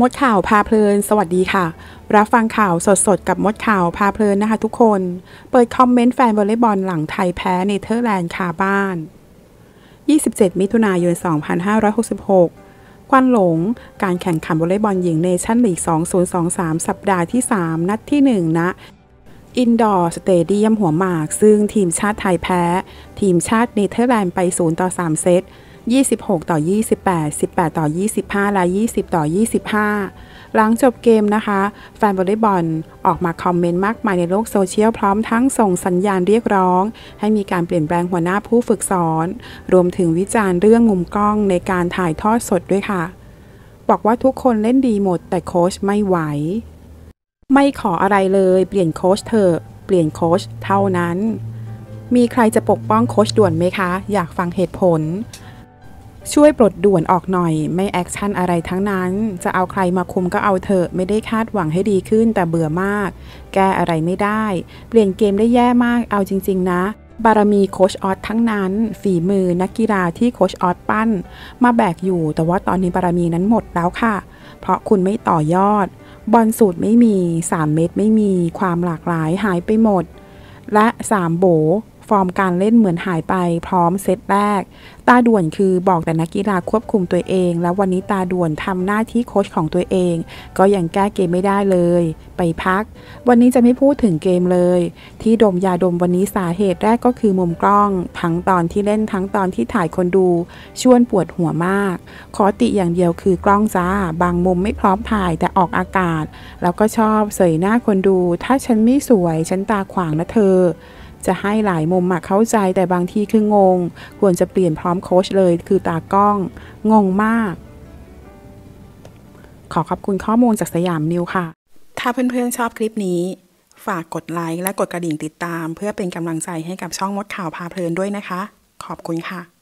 มดข่าวพาเพลิน สวัสดีค่ะ รับฟังข่าวสดๆ กับมดข่าวพาเพลินนะคะทุกคน เปิดคอมเมนต์แฟนวอลเลย์บอลหลังไทยแพ้เนเธอร์แลนด์คาบ้าน 27 มิถุนายน 2566 ควันหลง การแข่งขันวอลเลย์บอลหญิงเนชั่นลีก 2023 สัปดาห์ที่ 3 นัดที่1นะ อินดอร์สเตเดียมหัวหมาก ซึ่งทีมชาติไทยแพ้ ทีมชาติเนเธอร์แลนด์ไป 0 ต่อ 3 เซต 26 ต่อ 28 18 ต่อ 25 และ 20 ต่อ 25 หลังจบเกมนะคะ แฟนวอลเลย์บอลออกมาคอมเมนต์มากมายในโลกโซเชียลพร้อมทั้งส่งสัญญาณเรียกร้อง ให้มีการเปลี่ยนแปลงหัวหน้าผู้ฝึกสอน รวมถึงวิจารณ์เรื่องมุมกล้องในการถ่ายทอดสดด้วยค่ะ บอกว่าทุกคนเล่นดีหมดแต่โค้ชไม่ไหว ไม่ขออะไรเลยเปลี่ยนโค้ชเถอะเปลี่ยนโค้ชเท่านั้น มีใครจะปกป้องโค้ชด่วนไหมคะ อยากฟังเหตุผล ช่วยปลดด่วนออกหน่อย ไม่ action อะไรทั้งนั้น จะเอาใครมาคุมก็เอาเถอะไม่ได้คาดหวังให้ดีขึ้นแต่เบื่อมาก แก้อะไรไม่ได้ เปลี่ยนเกมได้แย่มากเอาจริง ๆ นะบารมีโค้ชอ๊อตทั้งนั้น ฝีมือนักกีฬาที่โค้ชอ๊อตปั้น มาแบกอยู่ แต่ว่าตอนนี้บารมีนั้นหมดแล้วค่ะ เพราะคุณไม่ต่อยอด บอลสูตรไม่มี 3 เม็ดไม่มีความหลากหลายหายไปหมด และ 3 โบ ฟอร์มการเล่นเหมือนหายไปพร้อมเซตแรก ตาด่วนคือบอกแต่นักกีฬาควบคุมตัวเอง แล้ววันนี้ตาด่วนทำหน้าที่โค้ชของตัวเอง ก็ยังแก้เกมไม่ได้เลย ไปพัก วันนี้จะไม่พูดถึงเกมเลย ที่ดมยาดมวันนี้สาเหตุแรกก็คือมุมกล้อง ทั้งตอนที่เล่นทั้งตอนที่ถ่ายคนดู ชวนปวดหัวมาก ขอติอย่างเดียวคือกล้องจ้า บางมุมไม่พร้อมถ่ายแต่ออกอากาศ แล้วก็ชอบเสยหน้าคนดู ถ้าฉันไม่สวยฉันตาขวางนะเธอ จะให้หลายมุมมาเข้าใจแต่บางทีคืองง ควรจะเปลี่ยนพร้อมโค้ชเลย คือตากล้อง งงมาก ขอขอบคุณข้อมูลจากสยามนิวค่ะ ถ้าเพื่อนๆชอบคลิปนี้ ฝากกดไลค์และกดกระดิ่งติดตาม เพื่อเป็นกำลังใจให้กับช่องมดข่าวพาเพลินด้วยนะคะ ขอบคุณค่ะ